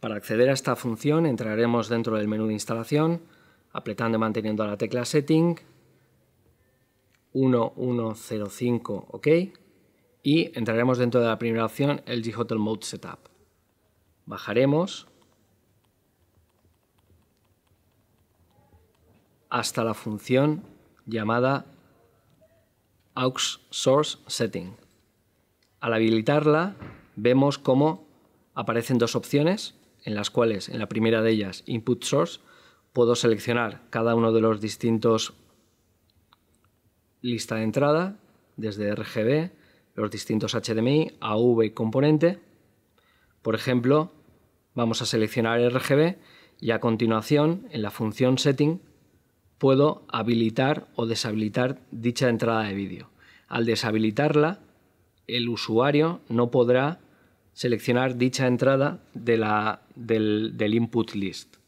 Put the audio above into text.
Para acceder a esta función entraremos dentro del menú de instalación, apretando y manteniendo la tecla Setting, 1105 OK y entraremos dentro de la primera opción LG Hotel Mode Setup. Bajaremos hasta la función llamada aux source setting. Al habilitarla vemos cómo aparecen dos opciones en las cuales en la primera de ellas input source puedo seleccionar cada uno de los distintos lista de entrada desde RGB, los distintos HDMI, AV y componente. Por ejemplo, vamos a seleccionar RGB y a continuación en la función setting puedo habilitar o deshabilitar dicha entrada de vídeo. Al deshabilitarla, el usuario no podrá seleccionar dicha entrada de la, del, del input list.